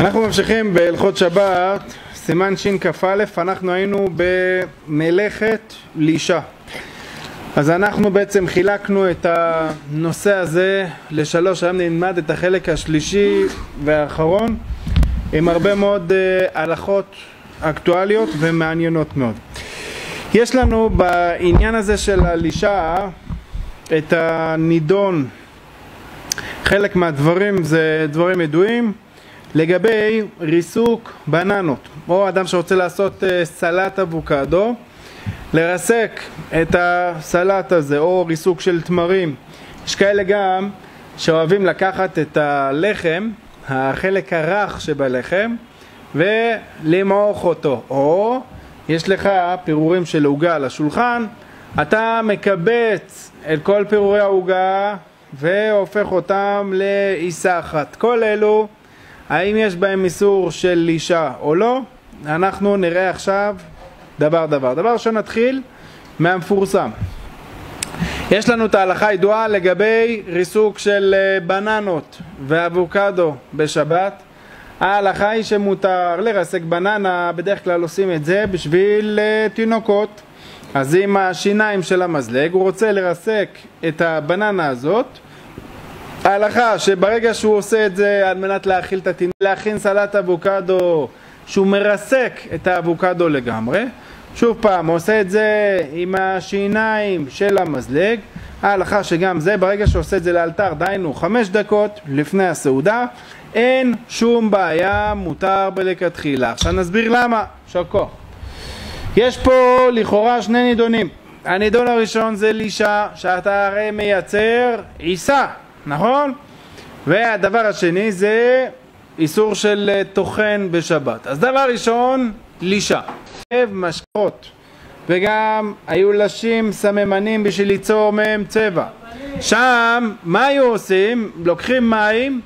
אנחנו ממשיכים בהלכות שבת, סימן שכ"א, אנחנו היינו במלאכת לישה. אז אנחנו בעצם חילקנו את הנושא הזה לשלוש, היום נלמד את החלק השלישי והאחרון עם הרבה מאוד uh, הלכות אקטואליות ומעניינות מאוד. יש לנו בעניין הזה של הלישה את הנידון, חלק מהדברים זה דברים ידועים לגבי ריסוק בננות, או אדם שרוצה לעשות אה, סלט אבוקדו, לרסק את הסלט הזה, או ריסוק של תמרים. יש כאלה גם שאוהבים לקחת את הלחם, החלק הרך שבלחם, ולמעוך אותו. או יש לך פירורים של עוגה על השולחן, אתה מקבץ את כל פירורי העוגה והופך אותם לעיסה אחת. כל אלו האם יש בהם איסור של אישה או לא? אנחנו נראה עכשיו דבר דבר. דבר ראשון נתחיל מהמפורסם. יש לנו את ההלכה הידועה לגבי ריסוק של אה, בננות ואבוקדו בשבת. ההלכה היא שמותר לרסק בננה, בדרך כלל עושים את זה בשביל אה, תינוקות. אז עם השיניים של המזלג הוא רוצה לרסק את הבננה הזאת ההלכה שברגע שהוא עושה את זה על מנת להאכיל את התינוק, להכין סלט אבוקדו, שהוא מרסק את האבוקדו לגמרי, שוב פעם, הוא עושה את זה עם השיניים של המזלג, ההלכה שגם זה, ברגע שעושה את זה לאלתר, דהיינו חמש דקות לפני הסעודה, אין שום בעיה, מותר בלכתחילה. עכשיו נסביר למה, יישר. יש פה לכאורה שני נידונים. הנידון הראשון זה לישה, שאתה הרי מייצר עיסה, נכון? והדבר השני זה איסור של אה, טוחן בשבת. אז דבר ראשון, לישה. משקות, וגם היו לשים סממנים בשביל ליצור מהם צבע. שם, מה היו עושים? לוקחים מים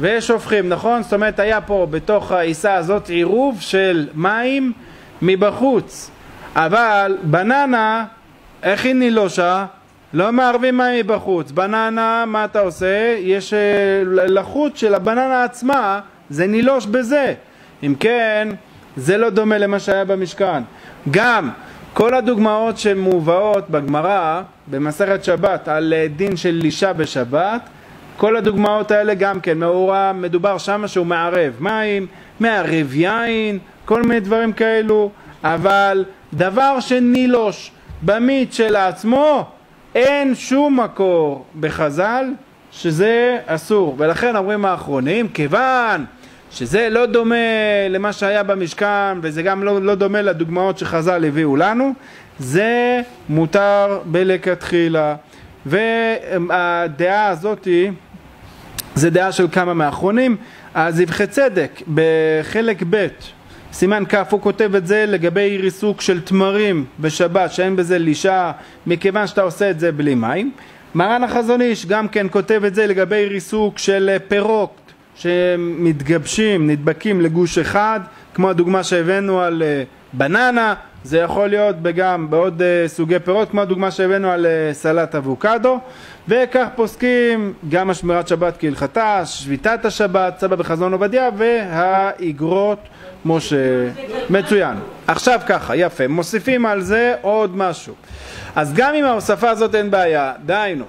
ושופכים, נכון? זאת אומרת, היה פה בתוך העיסה הזאת עירוב של מים מבחוץ. אבל בננה, איך היא נילושה? לא מערבים מים מבחוץ. בננה, מה אתה עושה? יש אה, לחוט של הבננה עצמה, זה נילוש בזה. אם כן, זה לא דומה למה שהיה במשכן. גם כל הדוגמאות שמובאות בגמרא, במסכת שבת, על אה, דין של אישה בשבת, כל הדוגמאות האלה גם כן, מאורה, מדובר שם שהוא מערב מים, מערב יין, כל מיני דברים כאלו, אבל דבר שנילוש במיץ של עצמו, אין שום מקור בחז"ל שזה אסור, ולכן אומרים האחרונים, כיוון שזה לא דומה למה שהיה במשכן וזה גם לא, לא דומה לדוגמאות שחז"ל הביאו לנו, זה מותר בלכתחילה. והדעה הזאתי זה דעה של כמה מהאחרונים, אז יבחי צדק בחלק ב' סימן כ' הוא כותב את זה לגבי ריסוק של תמרים בשבת שאין בזה לישה מכיוון שאתה עושה את זה בלי מים. מרן החזון איש גם כן כותב את זה לגבי ריסוק של פירות שמתגבשים, נדבקים לגוש אחד כמו הדוגמה שהבאנו על אה, בננה זה יכול להיות גם בעוד אה, סוגי פירות כמו הדוגמה שהבאנו על אה, סלט אבוקדו וכך פוסקים גם השמירת שבת כהלכתה, שביתת השבת, סבא בחזון עובדיה והאיגרות משה. מצוין. עכשיו ככה, יפה, מוסיפים על זה עוד משהו. אז גם עם ההוספה הזאת אין בעיה, דהיינו,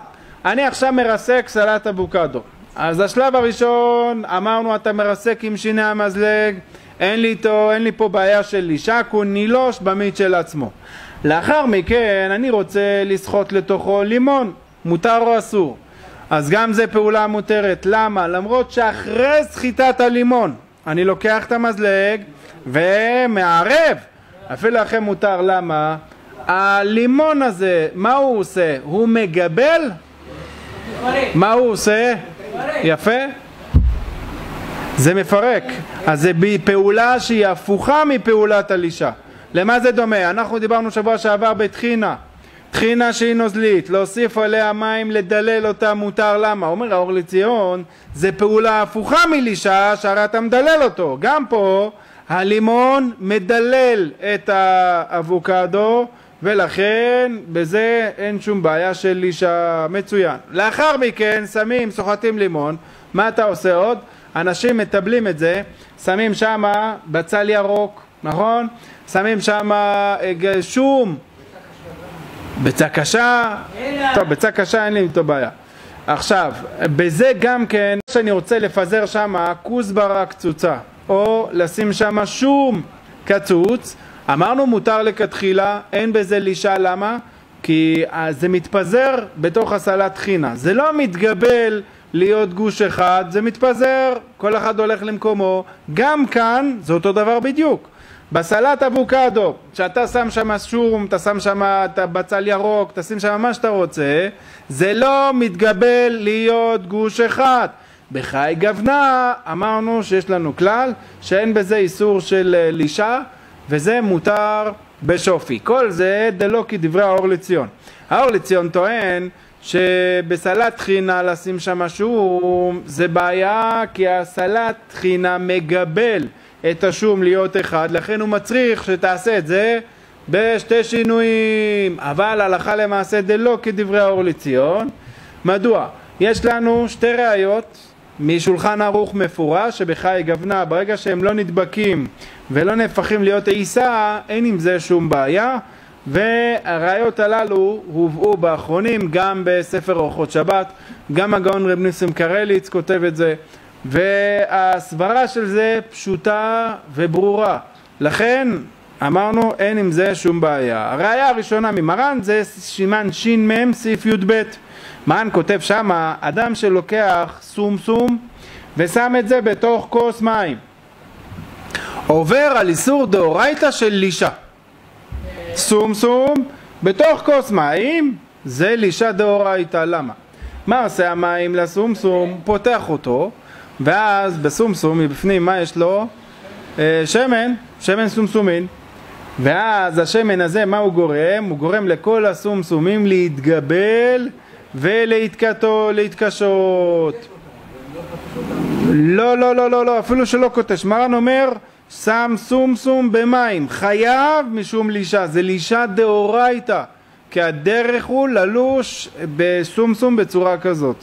אני עכשיו מרסק סלט אבוקדו. אז השלב הראשון, אמרנו אתה מרסק עם שיני המזלג, אין לי, איתו, אין לי פה בעיה של לישק, הוא נילוש במיץ של עצמו. לאחר מכן אני רוצה לסחוט לתוכו לימון, מותר או אסור? אז גם זה פעולה מותרת. למה? למרות שאחרי סחיטת הלימון אני לוקח את המזלג ומערב. אפילו לכם מותר, למה? הלימון הזה, מה הוא עושה? הוא מגבל? מה הוא עושה? יפה? זה מפרק. אז זה פעולה שהיא הפוכה מפעולת הלישה. למה זה דומה? אנחנו דיברנו שבוע שעבר בתחינה. טחינה שהיא נוזלית, להוסיף עליה מים, לדלל אותה מותר למה? אומר האור לציון, זה פעולה הפוכה מלישה שהרי אתה מדלל אותו. גם פה הלימון מדלל את האבוקדו ולכן בזה אין שום בעיה של אישה מצוין. לאחר מכן שמים, סוחטים לימון, מה אתה עושה עוד? אנשים מטבלים את זה, שמים שם בצל ירוק, נכון? שמים שם אה, שום, ביצה קשה, טוב ביצה קשה אין לי איתו בעיה. עכשיו, בזה גם כן, שאני רוצה לפזר שם כוסברה קצוצה, או לשים שם שום קצוץ, אמרנו מותר לכתחילה, אין בזה לישה, למה? כי זה מתפזר בתוך הסלט חינה, זה לא מתגבל להיות גוש אחד, זה מתפזר, כל אחד הולך למקומו, גם כאן זה אותו דבר בדיוק. בסלט אבוקדו, שאתה שם שם שום, אתה שם שם את הבצל ירוק, תשים שם מה שאתה רוצה, זה לא מתגבל להיות גוש אחד. בחי גוונה אמרנו שיש לנו כלל שאין בזה איסור של אה, לישה וזה מותר בשופי. כל זה דלא כדברי האור לציון. האור לציון טוען שבסלט חינה לשים שם שום זה בעיה כי הסלט חינה מגבל את השום להיות אחד, לכן הוא מצריך שתעשה את זה בשתי שינויים, אבל הלכה למעשה דלא כדברי האור לציון. מדוע? יש לנו שתי ראיות משולחן ערוך מפורש שבחי גוונה ברגע שהם לא נדבקים ולא נהפכים להיות עיסה אין עם זה שום בעיה והראיות הללו הובאו באחרונים גם בספר אורחות שבת גם הגאון רב ניסים קרליץ כותב את זה והסברה של זה פשוטה וברורה. לכן אמרנו אין עם זה שום בעיה. הראיה הראשונה ממרן זה שימן ש"מ סעיף י"ב. מרן כותב שמה אדם שלוקח סום סום ושם את זה בתוך כוס מים עובר על איסור דאורייתא של לישה. סום סום בתוך כוס מים זה לישה דאורייתא. למה? מה עושה המים לסומסום? פותח אותו ואז בסומסום מבפנים מה יש לו? אה, שמן, שמן סומסומין ואז השמן הזה מה הוא גורם? הוא גורם לכל הסומסומים להתגבל ולהתקשות לא, לא, לא, לא, לא, אפילו שלא קוטש. מרן אומר, שם סומסום במים, חייב משום לישה, זה לישה דאורייתא, כי הדרך הוא ללוש בסומסום בצורה כזאת.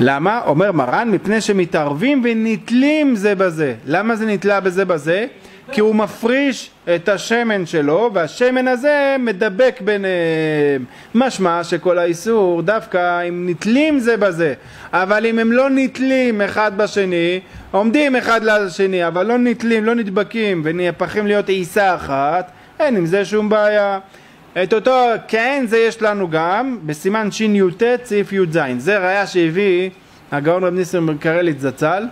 למה? אומר מרן, מפני שמתערבים ונתלים זה בזה. למה זה נתלה בזה בזה? כי הוא מפריש את השמן שלו והשמן הזה מדבק ביניהם. משמע שכל האיסור דווקא אם נתלים זה בזה. אבל אם הם לא נתלים אחד בשני, עומדים אחד לשני אבל לא נתלים, לא נדבקים ונהפכים להיות עיסה אחת, אין עם זה שום בעיה. את אותו כן זה יש לנו גם בסימן שי"ט סעיף י"ז. זה ראיה שהביא הגאון רב ניסים קרליץ זצ"ל.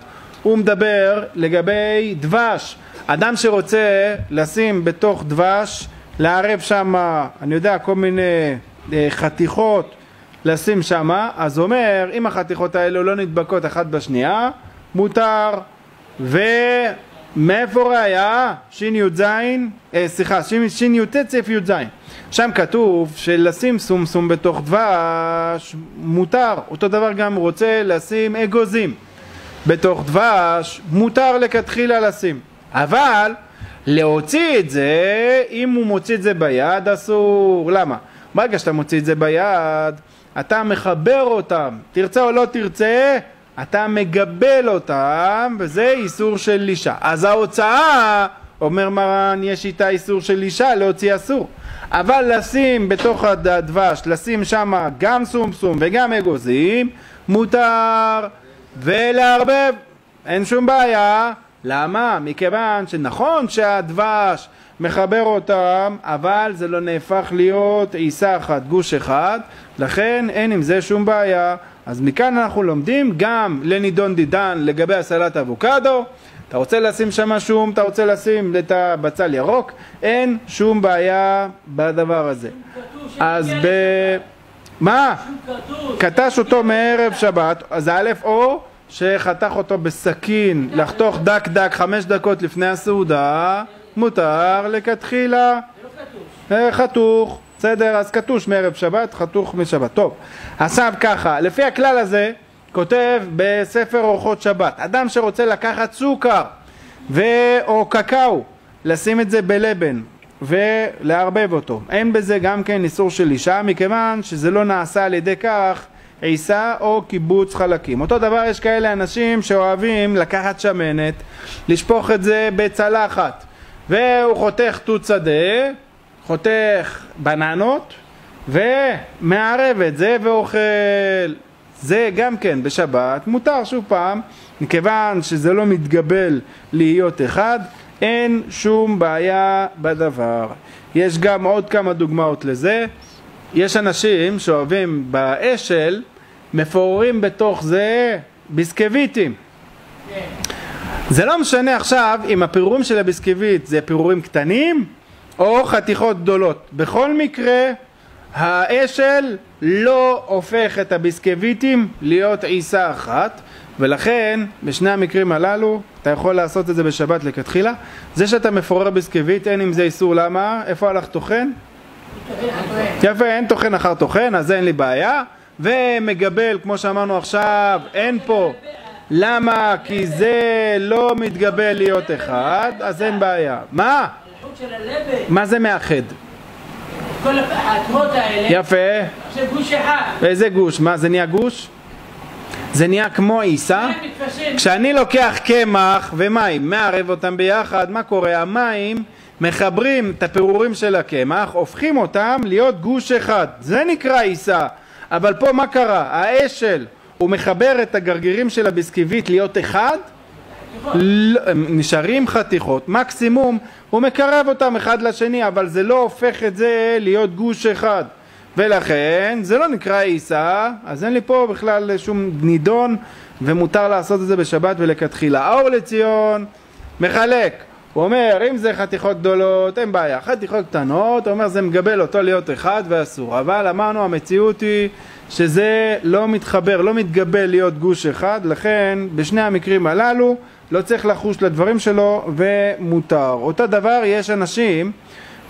הוא מדבר לגבי דבש. אדם שרוצה לשים בתוך דבש לערב שם אני יודע כל מיני אה, חתיכות לשים שם אז אומר אם החתיכות האלו לא נדבקות אחת בשנייה מותר. ומאיפה ראיה? שי"ז, אה, סליחה, שי"ט סעיף י"ז שם כתוב שלשים סומסום בתוך דבש מותר, אותו דבר גם רוצה לשים אגוזים בתוך דבש, מותר לכתחילה לשים, אבל להוציא את זה, אם הוא מוציא את זה ביד אסור, למה? ברגע שאתה מוציא את זה ביד, אתה מחבר אותם, תרצה או לא תרצה, אתה מגבל אותם, וזה איסור של אישה. אז ההוצאה, אומר מרן, יש איתה איסור של אישה, להוציא אסור. אבל לשים בתוך הדבש, לשים שם גם סומסום וגם אגוזים, מותר, ולערבב, אין שום בעיה. למה? מכיוון שנכון שהדבש מחבר אותם, אבל זה לא נהפך להיות עיסה אחת, גוש אחד, לכן אין עם זה שום בעיה. אז מכאן אנחנו לומדים גם לנידון דידן לגבי הסלט אבוקדו, אתה רוצה לשים שם שום, אתה רוצה לשים את הבצל ירוק, אין שום בעיה בדבר הזה. אז ב... מה? קטש אותו מערב שבת, אז א' או שחתך אותו בסכין, לחתוך דק דק חמש דקות לפני הסעודה, מותר לכתחילה. אה, חתוך, בסדר? אז קטוש מערב שבת, חתוך משבת. טוב, עכשיו ככה, לפי הכלל הזה כותב בספר אורחות שבת, אדם שרוצה לקחת סוכר ו... או קקאו, לשים את זה בלבן ולערבב אותו. אין בזה גם כן איסור של אישה, מכיוון שזה לא נעשה על ידי כך עיסה או קיבוץ חלקים. אותו דבר יש כאלה אנשים שאוהבים לקחת שמנת, לשפוך את זה בצלחת, והוא חותך תות שדה, חותך בננות, ומערב את זה ואוכל. זה גם כן בשבת מותר שוב פעם, מכיוון שזה לא מתגבל להיות אחד, אין שום בעיה בדבר. יש גם עוד כמה דוגמאות לזה. יש אנשים שאוהבים באשל, מפוררים בתוך זה ביסקוויטים. זה לא משנה עכשיו אם הפירורים של הביסקוויט זה פירורים קטנים או חתיכות גדולות. בכל מקרה, האשל לא הופך את הביסקוויטים להיות עיסה אחת, ולכן בשני המקרים הללו אתה יכול לעשות את זה בשבת לכתחילה. זה שאתה מפורר ביסקוויט אין עם זה איסור, למה? איפה הלך טוחן? יפה, אין טוחן אחר טוחן, אז אין לי בעיה. ומגבל, כמו שאמרנו עכשיו, אין פה. למה? כי זה לא מתגבל להיות אחד, אז אין בעיה. מה? מה זה מאחד? כל האדמות האלה, יפה. זה גוש אחד. איזה גוש? מה, זה נהיה גוש? זה נהיה כמו עיסה? כשאני לוקח קמח ומים, מערב אותם ביחד, מה קורה? המים מחברים את הפירורים של הקמח, הופכים אותם להיות גוש אחד. זה נקרא עיסה. אבל פה מה קרה? האשל, הוא מחבר את הגרגירים של הביסקיבית להיות אחד? לא, הם נשארים חתיכות, מקסימום הוא מקרב אותם אחד לשני, אבל זה לא הופך את זה להיות גוש אחד. ולכן זה לא נקרא עיסה, אז אין לי פה בכלל שום נידון ומותר לעשות את זה בשבת ולכתחילה. האור לציון מחלק, הוא אומר אם זה חתיכות גדולות אין בעיה, חתיכות קטנות, הוא אומר זה מגבל אותו להיות אחד ואסור, אבל אמרנו המציאות היא שזה לא מתחבר, לא מתגבל להיות גוש אחד, לכן בשני המקרים הללו לא צריך לחוש לדברים שלו ומותר. אותו דבר יש אנשים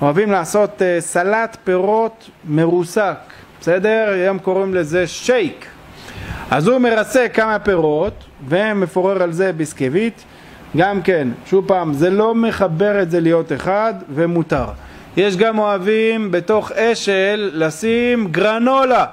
אוהבים לעשות uh, סלט פירות מרוסק, בסדר? היום קוראים לזה שייק. אז הוא מרסק כמה פירות ומפורר על זה ביסקוויט, גם כן, שוב פעם, זה לא מחבר את זה להיות אחד ומותר. יש גם אוהבים בתוך אשל לשים גרנולה.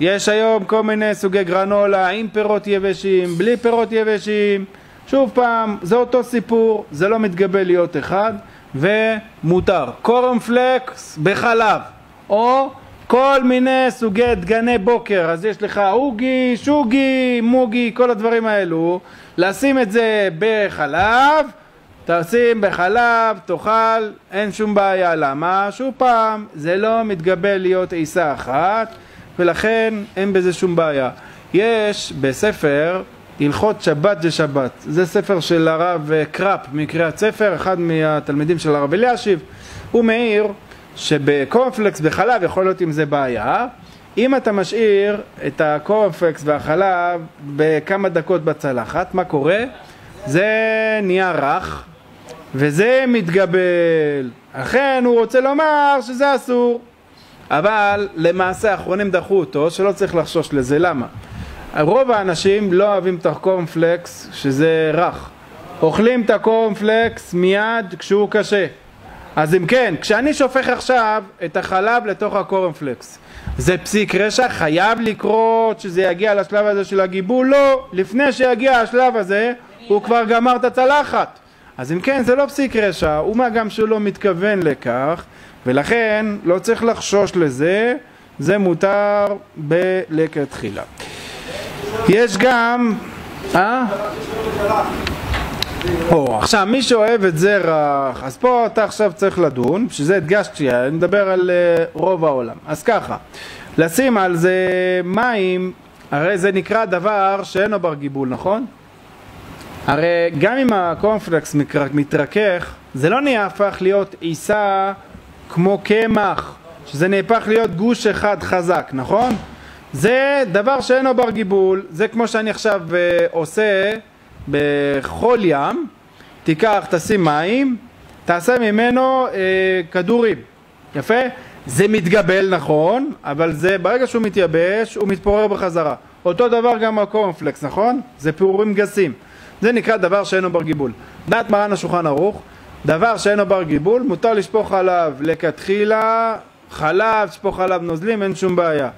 יש היום כל מיני סוגי גרנולה עם פירות יבשים, בלי פירות יבשים. שוב פעם, זה אותו סיפור, זה לא מתגבל להיות אחד ומותר. קורנפלקס בחלב, או כל מיני סוגי דגני בוקר, אז יש לך עוגי, שוגי, מוגי, כל הדברים האלו, לשים את זה בחלב, תשים בחלב, תאכל, אין שום בעיה. למה? שוב פעם, זה לא מתגבל להיות עיסה אחת, ולכן אין בזה שום בעיה. יש בספר הלכות שבת זה שבת, זה ספר של הרב קראפ מקריאת ספר, אחד מהתלמידים של הרב אלישיב, הוא מעיר שבקורנפלקס בחלב יכול להיות עם זה בעיה, אם אתה משאיר את הקורנפלקס והחלב בכמה דקות בצלחת, מה קורה? זה נהיה רך וזה מתגבל, אכן הוא רוצה לומר שזה אסור, אבל למעשה האחרונים דחו אותו שלא צריך לחשוש לזה, למה? רוב האנשים לא אוהבים את הקורנפלקס שזה רך. אוכלים את הקורנפלקס מיד כשהוא קשה. אז אם כן, כשאני שופך עכשיו את החלב לתוך הקורנפלקס, זה פסיק רשע? חייב לקרות שזה יגיע לשלב הזה של הגיבול? לא, לפני שיגיע השלב הזה הוא כבר גמר את הצלחת. אז אם כן, זה לא פסיק רשע, הוא מה גם שהוא לא מתכוון לכך, ולכן לא צריך לחשוש לזה, זה מותר בלכתחילה. יש גם... אה? או, עכשיו מי שאוהב את זה רך, אז פה אתה עכשיו צריך לדון, בשביל זה הדגשתי, אני מדבר על uh, רוב העולם. אז ככה, לשים על זה מים, הרי זה נקרא דבר שאינו בר גיבול, נכון? הרי גם אם הקורנפלקס מתרכך, זה לא נהיה הפך להיות עיסה כמו קמח, שזה נהפך להיות גוש אחד חזק, נכון? זה דבר שאינו בר גיבול, זה כמו שאני עכשיו uh, עושה בחול ים, תיקח, תשים מים, תעשה ממנו uh, כדורים, יפה? זה מתגבל נכון, אבל זה ברגע שהוא מתייבש הוא מתפורר בחזרה. אותו דבר גם הקורנפלקס, נכון? זה פירורים גסים. זה נקרא דבר שאינו בר גיבול. דעת מרן השולחן ערוך, דבר שאינו בר גיבול, מותר לשפוך עליו לכתחילה, חלב, לשפוך עליו נוזלים, אין שום בעיה.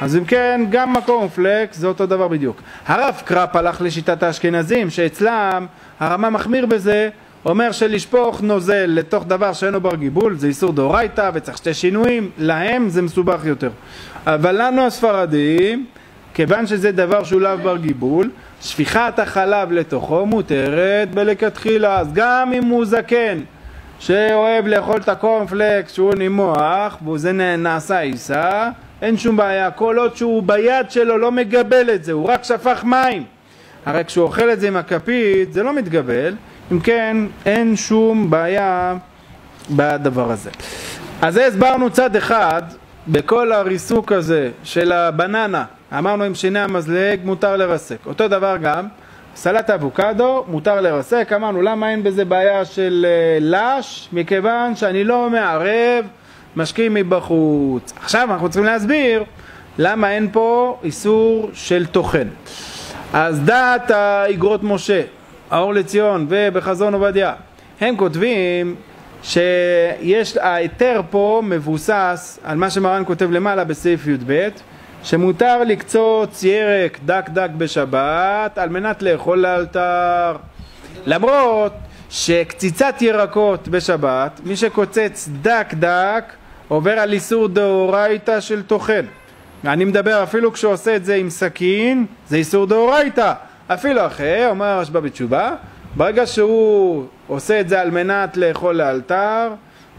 אז אם כן, גם הקורנפלקס זה אותו דבר בדיוק. הרב קראפ הלך לשיטת האשכנזים, שאצלם הרמה מחמיר בזה, אומר שלשפוך נוזל לתוך דבר שאינו בר גיבול זה איסור דאורייתא וצריך שתי שינויים, להם זה מסובך יותר. אבל לנו הספרדים, כיוון שזה דבר שהוא לאו בר גיבול, שפיכת החלב לתוכו מותרת בלכתחילה, אז גם אם הוא זקן שאוהב לאכול את הקורנפלקס שהוא נימוח וזה נעשה עיסה, אין שום בעיה, כל עוד שהוא ביד שלו לא מגבל את זה, הוא רק שפך מים. הרי כשהוא אוכל את זה עם הכפית זה לא מתגבל, אם כן אין שום בעיה בדבר הזה. אז הסברנו צד אחד בכל הריסוק הזה של הבננה, אמרנו עם שיני המזלג מותר לרסק. אותו דבר גם, סלט אבוקדו מותר לרסק, אמרנו למה אין בזה בעיה של אה, לש? מכיוון שאני לא מערב משקיעים מבחוץ. עכשיו אנחנו צריכים להסביר למה אין פה איסור של תוכן. אז דעת האגרות משה, האור לציון ובחזון עובדיה, הם כותבים שיש, ההיתר פה מבוסס על מה שמרן כותב למעלה בסעיף י"ב שמותר לקצוץ ירק דק דק בשבת על מנת לאכול לאלתר למרות שקציצת ירקות בשבת, מי שקוצץ דק דק עובר על איסור דאורייתא של טוחן. אני מדבר אפילו כשעושה את זה עם סכין, זה איסור דאורייתא. אפילו אחרי, אומר הרשב"א בתשובה, ברגע שהוא עושה את זה על מנת לאכול לאלתר,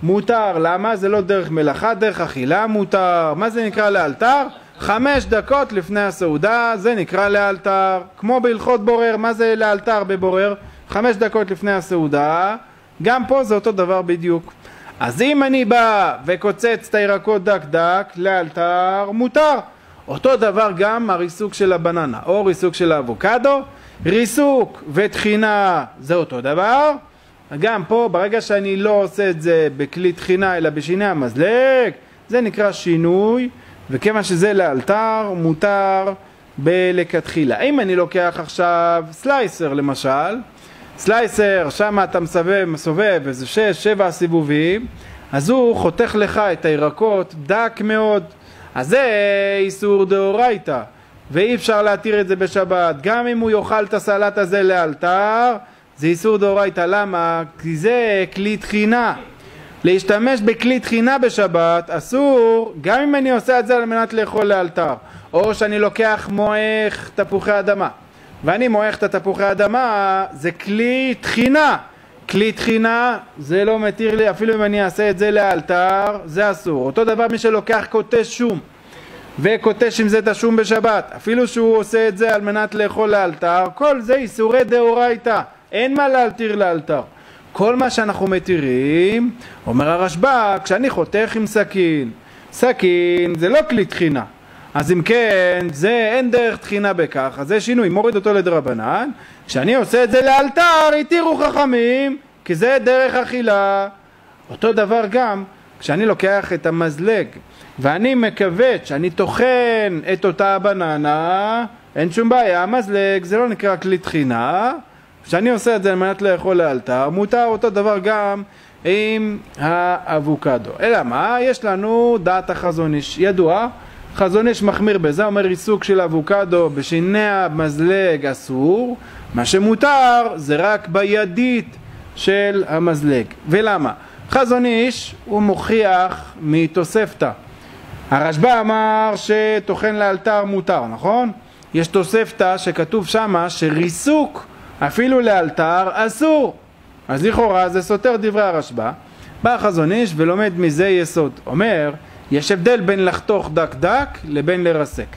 מותר. למה? זה לא דרך מלאכה, דרך אכילה מותר. מה זה נקרא לאלתר? חמש דקות לפני הסעודה, זה נקרא לאלתר. כמו בהלכות בורר, מה זה לאלתר בבורר? חמש דקות לפני הסעודה, גם פה זה אותו דבר בדיוק. אז אם אני בא וקוצץ את הירקות דק דק, לאלתר, מותר. אותו דבר גם הריסוק של הבננה או ריסוק של האבוקדו, ריסוק וטחינה זה אותו דבר, גם פה ברגע שאני לא עושה את זה בכלי טחינה אלא בשיני המזלג, זה נקרא שינוי, וכיוון שזה לאלתר, מותר בלכתחילה. אם אני לוקח עכשיו סלייסר למשל, סלייסר, שם אתה מסובב, מסובב איזה שש, שבע סיבובים, אז הוא חותך לך את הירקות דק מאוד. אז זה איסור דאורייתא, ואי אפשר להתיר את זה בשבת. גם אם הוא יאכל את הסלט הזה לאלתר, זה איסור דאורייתא. למה? כי זה כלי תחינה. להשתמש בכלי תחינה בשבת אסור, גם אם אני עושה את זה על מנת לאכול לאלתר. או שאני לוקח מועך תפוחי אדמה. ואני מועך את התפוחי אדמה, זה כלי תחינה. כלי תחינה זה לא מתיר לי, אפילו אם אני אעשה את זה לאלתר, זה אסור. אותו דבר מי שלוקח קוטש שום וקוטש עם זה את השום בשבת, אפילו שהוא עושה את זה על מנת לאכול לאלתר, כל זה איסורי דאורייתא, אין מה להלתיר לאלתר. כל מה שאנחנו מתירים, אומר הרשב"א, כשאני חותך עם סכין, סכין זה לא כלי תחינה, אז אם כן, זה אין דרך תחינה בכך, אז זה שינוי, מוריד אותו לדרבנן, כשאני עושה את זה לאלתר, התירו חכמים, כי זה דרך אכילה. אותו דבר גם, כשאני לוקח את המזלג ואני מכווץ, שאני טוחן את אותה בננה, אין שום בעיה, המזלג זה לא נקרא כלי תחינה, כשאני עושה את זה על מנת לאכול לאלתר, מותר אותו דבר גם עם האבוקדו. אלא מה? יש לנו דעת החזון איש ידוע חזון איש מחמיר בזה, אומר עיסוק של אבוקדו בשיני המזלג אסור, מה שמותר זה רק בידית של המזלג. ולמה? חזון איש הוא מוכיח מתוספתא. הרשב"א אמר שטוחן לאלתר מותר, נכון? יש תוספתא שכתוב שמה שריסוק אפילו לאלתר אסור. אז לכאורה זה סותר דברי הרשב"א. בא החזון איש ולומד מזה יסוד. אומר יש הבדל בין לחתוך דק דק לבין לרסק.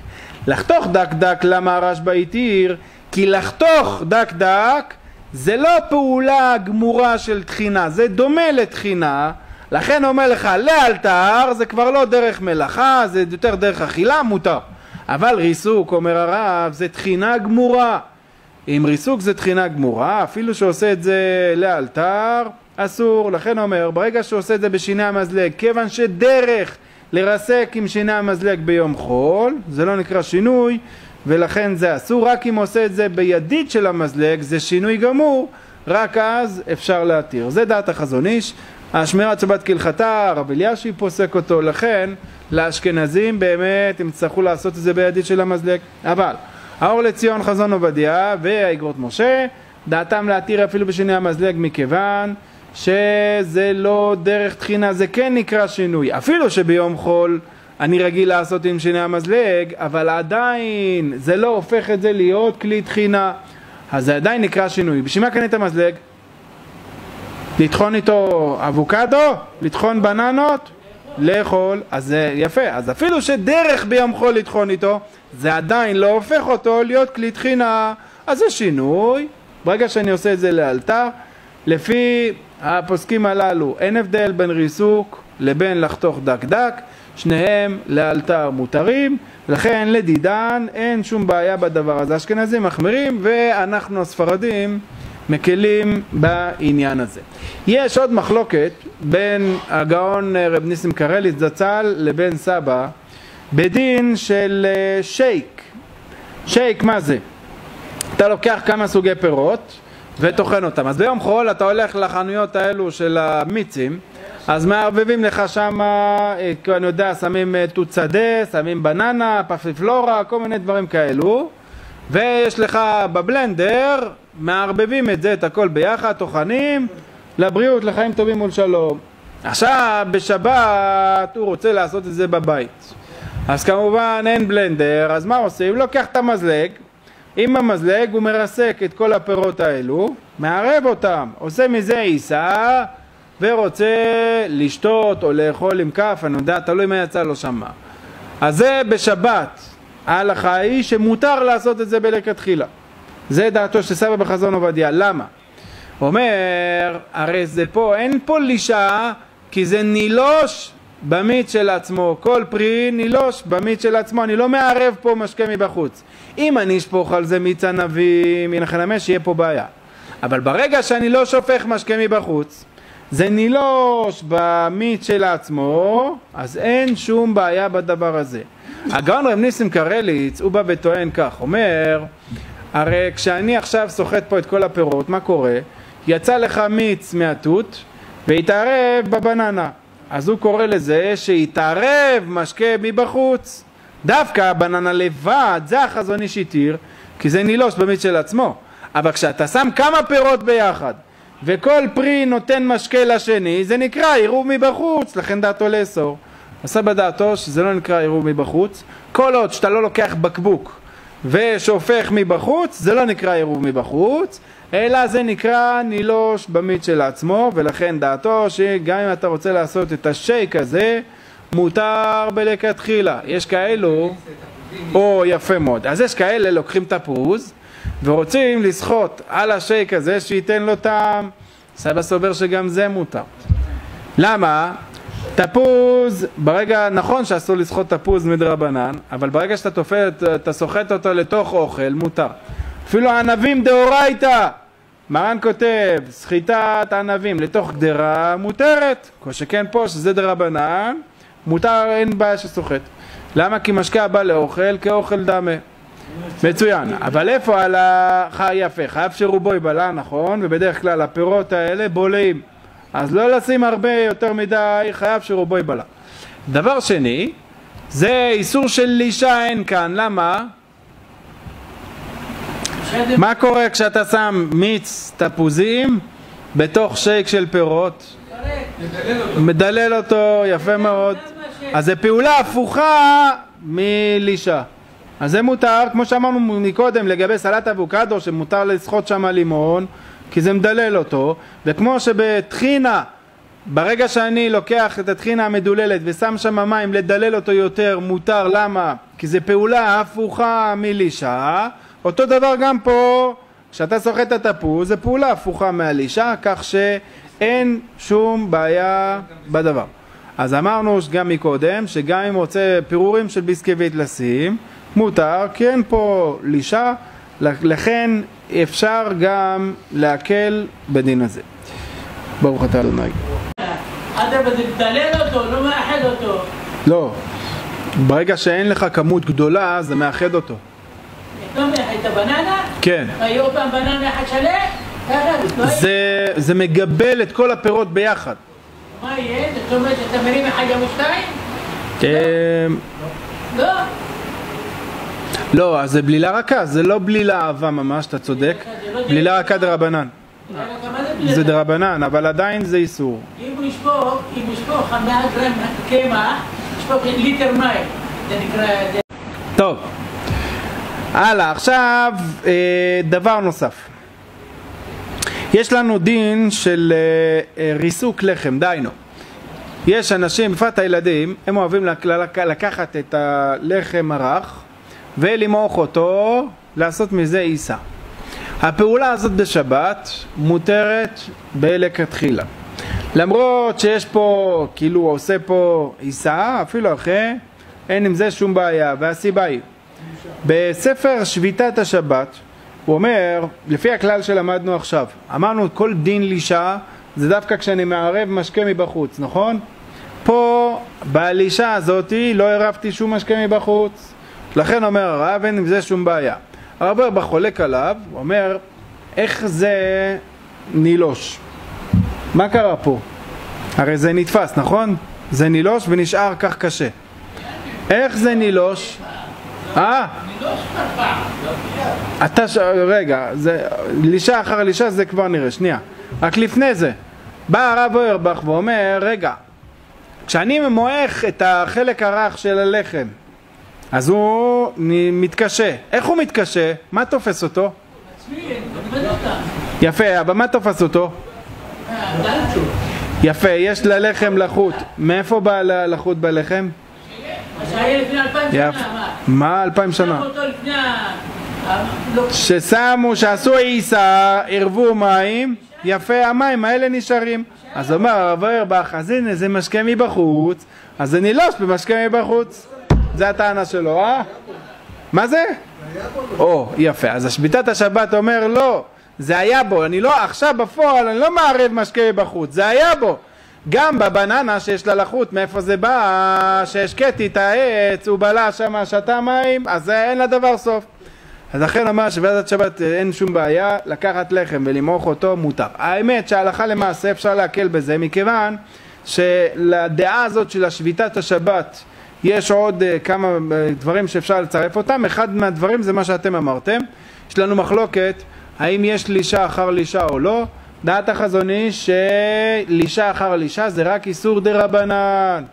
לחתוך דק דק למה הרשב"א התיר? כי לחתוך דק דק זה לא פעולה גמורה של תחינה, זה דומה לתחינה, לכן אומר לך לאלתר זה כבר לא דרך מלאכה, זה יותר דרך אכילה, מותר. אבל ריסוק, אומר הרב, זה תחינה גמורה. אם ריסוק זה תחינה גמורה, אפילו שעושה את זה לאלתר, אסור. לכן אומר, ברגע שעושה את זה בשיני המזלג, כיוון שדרך לרסק עם שיני המזלג ביום חול, זה לא נקרא שינוי ולכן זה אסור, רק אם עושה את זה בידית של המזלג זה שינוי גמור, רק אז אפשר להתיר. זה דעת החזון איש. השמירת שבת כהלכתה, הרב אלישיב פוסק אותו, לכן לאשכנזים באמת הם יצטרכו לעשות את זה בידית של המזלג. אבל האור לציון חזון עובדיה והאגרות משה, דעתם להתיר אפילו בשני המזלג מכיוון שזה לא דרך תחינה, זה כן נקרא שינוי. אפילו שביום חול אני רגיל לעשות עם שני המזלג, אבל עדיין זה לא הופך את זה להיות כלי תחינה. אז זה עדיין נקרא שינוי. בשביל מה קנית מזלג? לטחון איתו אבוקדו? לטחון בננות? לאכול, אז זה יפה, אז אפילו שדרך ביום חול לטחון איתו, זה עדיין לא הופך אותו להיות כלי תחינה, אז זה שינוי, ברגע שאני עושה את זה לאלתר, לפי הפוסקים הללו אין הבדל בין ריסוק לבין לחתוך דק דק, שניהם לאלתר מותרים, לכן לדידן אין שום בעיה בדבר הזה. אשכנזים מחמירים ואנחנו הספרדים מקלים בעניין הזה. יש עוד מחלוקת בין הגאון רב ניסים קרליץ זצ"ל לבין סבא בדין של אה, שייק. שייק מה זה? אתה לוקח כמה סוגי פירות וטוחן אותם. אז ביום חול אתה הולך לחנויות האלו של המיצים אז מערבבים לך שם, אה, אני יודע, שמים אה, תות שדה, שמים בננה, פפיפלורה, כל מיני דברים כאלו ויש לך בבלנדר, מערבבים את זה, את הכל ביחד, טוחנים, לבריאות, לחיים טובים ולשלום. עכשיו, בשבת הוא רוצה לעשות את זה בבית. אז כמובן אין בלנדר, אז מה עושים? לוקח את המזלג, עם המזלג הוא מרסק את כל הפירות האלו, מערב אותם, עושה מזה עיסה ורוצה לשתות או לאכול עם כף, אני יודע, תלוי מה יצא לו שמה. אז זה בשבת. ההלכה היא שמותר לעשות את זה בלכתחילה. זה דעתו של סבא בחזון עובדיה. למה? אומר, הרי זה פה, אין פה לישה כי זה נילוש במיץ של עצמו. כל פרי נילוש במיץ של עצמו. אני לא מערב פה משקה מבחוץ. אם אני אשפוך על זה מיץ ענבים, ינחם המש, יהיה פה בעיה. אבל ברגע שאני לא שופך משקה מבחוץ, זה נילוש במיץ של עצמו, אז אין שום בעיה בדבר הזה. הגאון רב ניסים קרליץ, הוא בא וטוען כך, אומר, הרי כשאני עכשיו סוחט פה את כל הפירות, מה קורה? יצא לך מיץ מהתות והתערב בבננה. אז הוא קורא לזה שהתערב משקה מבחוץ. דווקא הבננה לבד, זה החזון איש התיר, כי זה נילוש במיץ של עצמו. אבל כשאתה שם כמה פירות ביחד, וכל פרי נותן משקה לשני, זה נקרא עירוב מבחוץ, לכן דעתו לאסור. עשה בדעתו שזה לא נקרא עירוב מבחוץ, כל עוד שאתה לא לוקח בקבוק ושופך מבחוץ, זה לא נקרא עירוב מבחוץ, אלא זה נקרא נילוש במיץ של עצמו, ולכן דעתו שגם אם אתה רוצה לעשות את השייק הזה, מותר בלכתחילה. יש כאלו, או יפה מאוד, אז יש כאלה לוקחים תפוז ורוצים לסחוט על השייק הזה שייתן לו טעם, סבא סובר שגם זה מותר. למה? תפוז, ברגע, נכון שאסור לסחוט תפוז מדרבנן, אבל ברגע שאתה אתה סוחט אותו לתוך אוכל, מותר. אפילו ענבים דאורייתא, מרן כותב, סחיטת ענבים לתוך גדרה מותרת, כל שכן פה שזה דרבנן, מותר, אין בעיה שסוחט. למה? כי משקה בא לאוכל כאוכל דמה. מצוין, אבל איפה על החי יפה? חייב שרובו יבלע, נכון? ובדרך כלל הפירות האלה בולעים. אז לא לשים הרבה יותר מדי, חייב שרובו יבלע. דבר שני, זה איסור של לישה אין כאן, למה? מה קורה כשאתה שם מיץ תפוזים בתוך שייק של פירות? מדלל אותו, יפה מאוד. אז זה פעולה הפוכה מלישה. אז זה מותר, כמו שאמרנו מקודם לגבי סלט אבוקדו שמותר לסחוט שם לימון כי זה מדלל אותו וכמו שבטחינה ברגע שאני לוקח את הטחינה המדוללת ושם שם מים לדלל אותו יותר מותר, למה? כי זה פעולה הפוכה מלישה אותו דבר גם פה כשאתה סוחט את התפוז זה פעולה הפוכה מהלישה כך שאין שום בעיה בדבר אז אמרנו גם מקודם שגם אם רוצה פירורים של ביסקוויט לשים מותר, כי אין פה לישה, לכן אפשר גם להקל בדין הזה. ברוך אתה. אדרבה זה מדלל אותו, לא מאחד אותו. לא, ברגע שאין לך כמות גדולה זה מאחד אותו. לא מאחד את הבננה? כן. היו פעם בננה אחת שלם? ככה, לא. זה, זה מגבל את כל הפירות ביחד. מה יהיה? זאת אומרת, אתה מרים אחד גם שתיים? אה, לא. לא, אז זה בלילה רכה, זה לא בלילה אהבה ממש, אתה צודק. בלילה רכה דרבנן. זה? דרבנן, אבל עדיין זה איסור. אם הוא ישפוך, אם הוא ישפוך 100 גרם קמח, ישפוך ליטר מים. זה נקרא... טוב, הלאה, עכשיו אה, דבר נוסף. יש לנו דין של אה, אה, ריסוק לחם, דיינו. יש אנשים, בפרט הילדים, הם אוהבים לק- לק- לקחת את הלחם הרך ולמעוך אותו, לעשות מזה עיסה. הפעולה הזאת בשבת מותרת בלכתחילה. למרות שיש פה, כאילו עושה פה עיסה, אפילו אחרי, אין עם זה שום בעיה, והסיבה היא, בספר שביתת השבת, הוא אומר, לפי הכלל שלמדנו עכשיו, אמרנו כל דין לישה זה דווקא כשאני מערב משקה מבחוץ, נכון? פה, בלישה הזאתי, לא ערבתי שום משקה מבחוץ, לכן אומר הרב, אין עם זה שום בעיה. הרב ארבע חולק עליו, אומר, איך זה נילוש? מה קרה פה? הרי זה נתפס, נכון? זה נילוש ונשאר כך קשה. איך זה נילוש? אה? אתה ש... רגע, זה... לישה אחר לישה זה כבר נראה, שנייה. רק לפני זה, בא הרב אוירבך ואומר, רגע, כשאני מועך את החלק הרך של הלחם, אז הוא מתקשה. איך הוא מתקשה? מה תופס אותו? יפה, אבל מה תופס אותו? יפה, יש ללחם לחות. מאיפה בא לחות בלחם? יפה. מה? אלפיים שנה? לא, ששמו, שעשו עיסה, ערבו מים, יפה, המים האלה נשארים. אז אומר הרב אוירבך, אז הנה זה משקה מבחוץ, אז זה נילוש במשקה מבחוץ. זה הטענה שלו, אה? מה זה? או, יפה. אז השביתת השבת אומר, לא, זה היה בו, אני לא, עכשיו בפועל, אני לא מערב משקה מבחוץ, זה היה בו. גם בבננה שיש לה לחות, מאיפה זה בא, שהשקיתי את העץ, הוא בלע שם, שתה מים, אז אין לדבר סוף. אז לכן אמר שבעזרת שבת אין שום בעיה, לקחת לחם ולמרוח אותו מותר. האמת שהלכה למעשה אפשר להקל בזה, מכיוון שלדעה הזאת של השביתת השבת יש עוד אה, כמה אה, דברים שאפשר לצרף אותם, אחד מהדברים זה מה שאתם אמרתם, יש לנו מחלוקת האם יש לישה אחר לישה או לא, דעת החזון היא שלישה אחר לישה זה רק איסור דה רבנן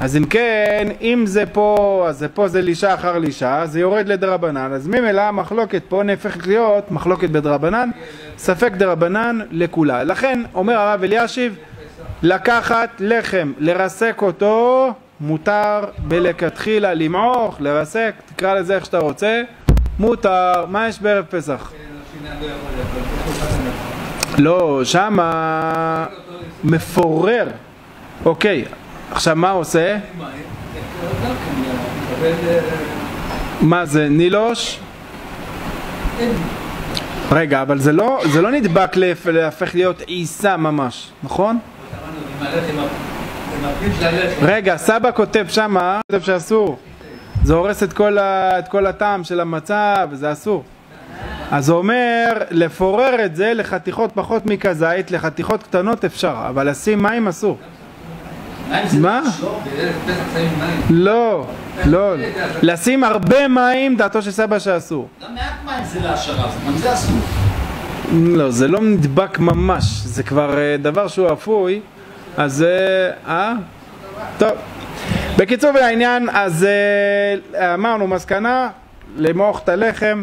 אז אם כן, אם זה פה, אז זה פה זה לישה אחר לישה, זה יורד לדרבנן, אז ממילא המחלוקת פה נהפכת להיות מחלוקת בדרבנן, ספק דרבנן לכולה. לכן אומר הרב אלישיב, לקחת לחם, לרסק אותו, מותר בלכתחילה למעוך, לרסק, תקרא לזה איך שאתה רוצה, מותר. מה יש בערב פסח? לא, שמה מפורר. אוקיי, עכשיו מה עושה? מה זה, נילוש? רגע, אבל זה לא, זה לא נדבק להפך להיות עיסה ממש, נכון? רגע, סבא כותב שמה, כותב שאסור. זה הורס את כל, ה, את כל הטעם של המצה וזה אסור. אז הוא אומר, לפורר את זה לחתיכות פחות מכזית, לחתיכות קטנות אפשר, אבל לשים מים אסור. מה? לא, לא. לשים הרבה מים, דעתו של סבא שאסור. גם מעט מים זה להשערה, גם זה אסור. לא, זה לא נדבק ממש, זה כבר אה, דבר שהוא אפוי, אז אה... אה? טוב. בקיצור ולעניין, אז אה, אמרנו מסקנה, למעוך את הלחם,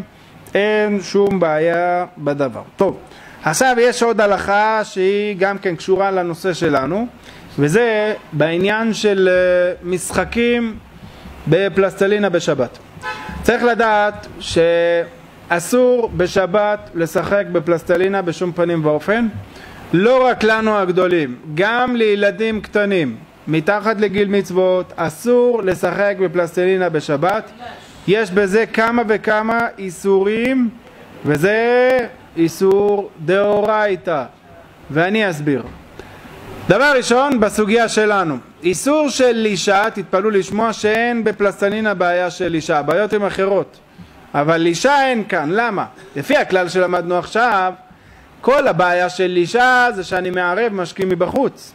אין שום בעיה בדבר. טוב, עכשיו יש עוד הלכה שהיא גם כן קשורה לנושא שלנו, וזה בעניין של אה, משחקים בפלסטלינה בשבת. צריך לדעת שאסור בשבת לשחק בפלסטלינה בשום פנים ואופן, לא רק לנו הגדולים, גם לילדים קטנים מתחת לגיל מצוות אסור לשחק בפלסטלינה בשבת. יש בזה כמה וכמה איסורים, וזה איסור דאורייתא, ואני אסביר. דבר ראשון, בסוגיה שלנו, איסור של אישה, תתפלאו לשמוע שאין בפלסטלינה בעיה של אישה, הבעיות הן אחרות, אבל אישה אין כאן, למה? לפי הכלל שלמדנו עכשיו, כל הבעיה של אישה זה שאני מערב משקים מבחוץ.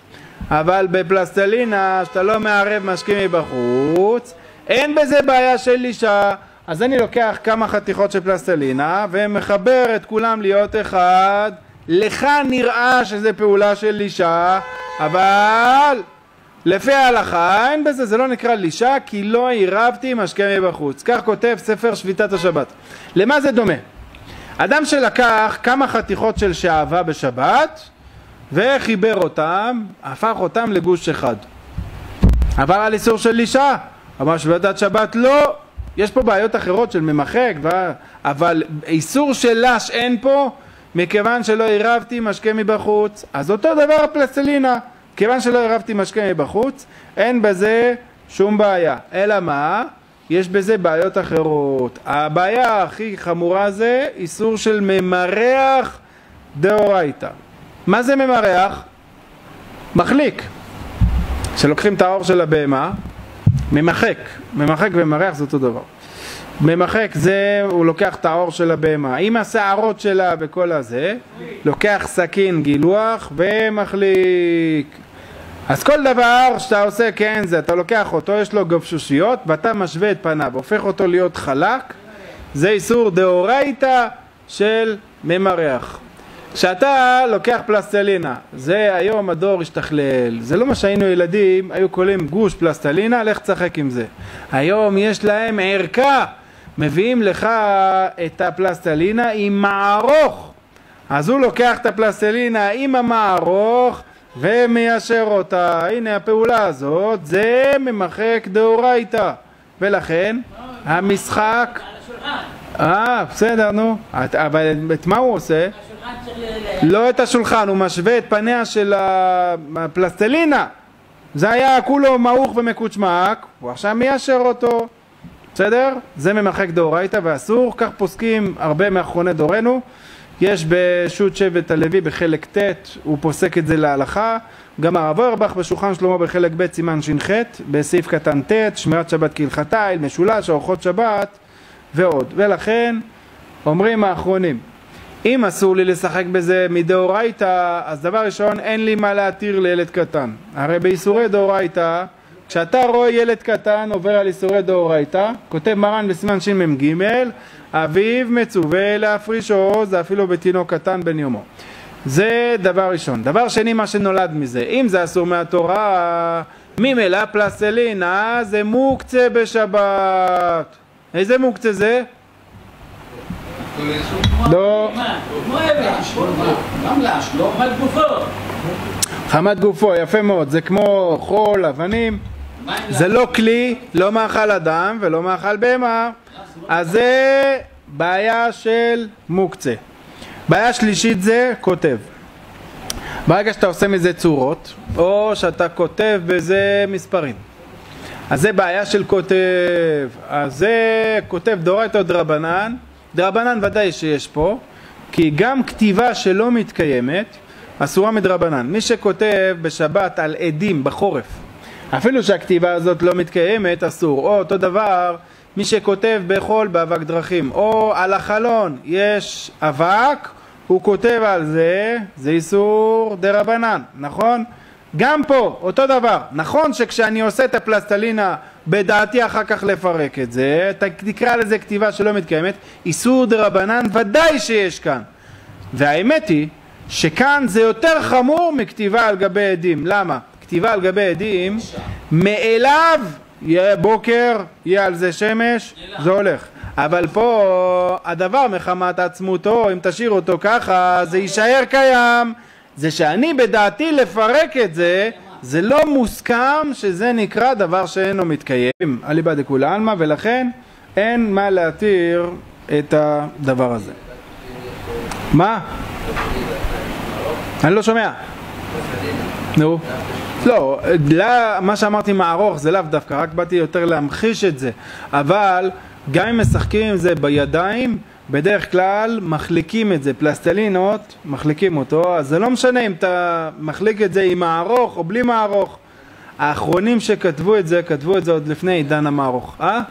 אבל בפלסטלינה, שאתה לא מערב משקים מבחוץ, אין בזה בעיה של אישה. אז אני לוקח כמה חתיכות של פלסטלינה ומחבר את כולם להיות אחד. לך נראה שזה פעולה של אישה, אבל לפי ההלכה אין בזה, זה לא נקרא לישה כי לא עירבתי משקה מבחוץ. כך כותב ספר שביתת השבת. למה זה דומה? אדם שלקח כמה חתיכות של שעווה בשבת וחיבר אותם, הפך אותם לגוש אחד. עבר על איסור של לישה, אמר שביתת שבת לא, יש פה בעיות אחרות של ממחק, אבל איסור של לש אין פה מכיוון שלא עירבתי משקה מבחוץ. אז אותו דבר הפלסטלינה. כיוון שלא עירבתי משקה מבחוץ, אין בזה שום בעיה. אלא מה? יש בזה בעיות אחרות. הבעיה הכי חמורה זה איסור של ממרח דאורייתא. מה זה ממרח? מחליק. כשלוקחים את האור של הבהמה, ממחק. ממחק וממרח זה אותו דבר. ממחק זה, הוא לוקח את העור של הבהמה. עם השערות שלה וכל הזה, לוקח סכין גילוח ומחליק. אז כל דבר שאתה עושה, כן, זה, אתה לוקח אותו, יש לו גבשושיות, ואתה משווה את פניו, הופך אותו להיות חלק, זה איסור דאורייתא של ממרח. כשאתה לוקח פלסטלינה, זה היום הדור השתכלל, זה לא מה שהיינו ילדים, היו קולים גוש פלסטלינה, לך תשחק עם זה. היום יש להם ערכה, מביאים לך את הפלסטלינה עם מערוך. אז הוא לוקח את הפלסטלינה עם המערוך ומיישר אותה. הנה הפעולה הזאת, זה ממחק דאורייתא. ולכן המשחק... אה, בסדר, נו. אבל את מה הוא עושה? לא את השולחן, הוא משווה את פניה של הפלסטלינה. זה היה כולו מעוך ומקוצ'מק, הוא עכשיו מיישר אותו. בסדר? זה ממחק דאורייתא ואסור, כך פוסקים הרבה מאחרוני דורנו. יש בשו"ת שבט הלוי בחלק ט', הוא פוסק את זה להלכה. גם הרב אורבך בשולחן שלמה בחלק ב' סימן ש"ח, בסעיף קטן ט', שמירת שבת כהלכתה, משולש, ארוחות שבת ועוד. ולכן אומרים האחרונים, אם אסור לי לשחק בזה מדאורייתא, אז דבר ראשון אין לי מה להתיר לילד קטן. הרי באיסורי דאורייתא כשאתה רואה ילד קטן עובר על איסורי דאורייתא, כותב מרן בסימן שמ"ג, אביו מצווה להפרישו, זה אפילו בתינוק קטן בן יומו. זה דבר ראשון. דבר שני, מה שנולד מזה, אם זה אסור מהתורה, ממילא פלסטלינה זה מוקצה בשבת. איזה מוקצה זה? לא. חמת גופו, יפה מאוד, זה כמו חול, אבנים. זה לא כלי, לא מאכל אדם ולא מאכל בהמה, אז זה בעיה של מוקצה. בעיה שלישית זה כותב. ברגע שאתה עושה מזה צורות, או שאתה כותב בזה מספרים. אז זה בעיה של כותב. אז זה כותב דאורייתא דרבנן, דרבנן ודאי שיש פה, כי גם כתיבה שלא מתקיימת אסורה מדרבנן. מי שכותב בשבת על עדים בחורף, אפילו שהכתיבה הזאת לא מתקיימת, אסור. או אותו דבר, מי שכותב בחול באבק דרכים, או על החלון יש אבק, הוא כותב על זה, זה איסור דה רבנן, נכון? גם פה, אותו דבר. נכון שכשאני עושה את הפלסטלינה, בדעתי אחר כך לפרק את זה, תקרא לזה כתיבה שלא מתקיימת, איסור דה רבנן ודאי שיש כאן. והאמת היא שכאן זה יותר חמור מכתיבה על גבי עדים. למה? כתיבה על גבי עדים, מאליו יהיה בוקר, יהיה על זה שמש, זה הולך. אבל פה הדבר מחמת עצמותו, אם תשאיר אותו ככה, זה יישאר קיים. זה שאני בדעתי לפרק את זה, זה לא מוסכם שזה נקרא דבר שאינו מתקיים, אליבא דכולי עלמא, ולכן אין מה להתיר את הדבר הזה. מה? אני לא שומע. נו. לא, מה שאמרתי מערוך זה לאו דווקא, רק באתי יותר להמחיש את זה. אבל גם אם משחקים עם זה בידיים, בדרך כלל מחליקים את זה, פלסטלינות, מחליקים אותו, אז זה לא משנה אם אתה מחליק את זה עם מערוך או בלי מערוך. האחרונים שכתבו את זה, כתבו את זה עוד לפני עידן המערוך, אה?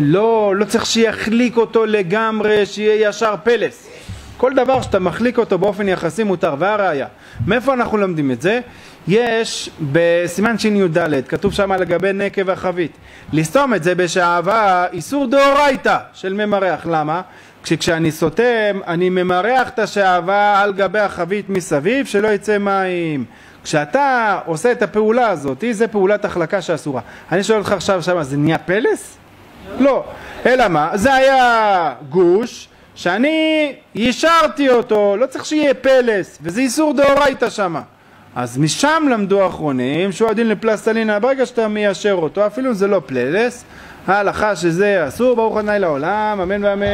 לא, לא צריך שיחליק אותו לגמרי, שיהיה ישר פלס. כל דבר שאתה מחליק אותו באופן יחסי מותר, והראיה. מאיפה אנחנו לומדים את זה? יש בסימן שי"ד, כתוב שם לגבי נקב החבית. לסתום את זה בשעווה איסור דאורייתא של ממרח. למה? כשאני סותם, אני ממרח את השעווה על גבי החבית מסביב, שלא יצא מים. כשאתה עושה את הפעולה הזאת, זה פעולת החלקה שאסורה. אני שואל אותך עכשיו שמה, זה נהיה פלס? לא. אלא מה? זה היה גוש שאני יישרתי אותו, לא צריך שיהיה פלס, וזה איסור דאורייתא שמה. אז משם למדו האחרונים שהוא הדין לפלסטלינה, ברגע שאתה מיישר אותו, אפילו אם זה לא פלס, ההלכה שזה אסור, ברוך ה' לעולם, אמן ואמן.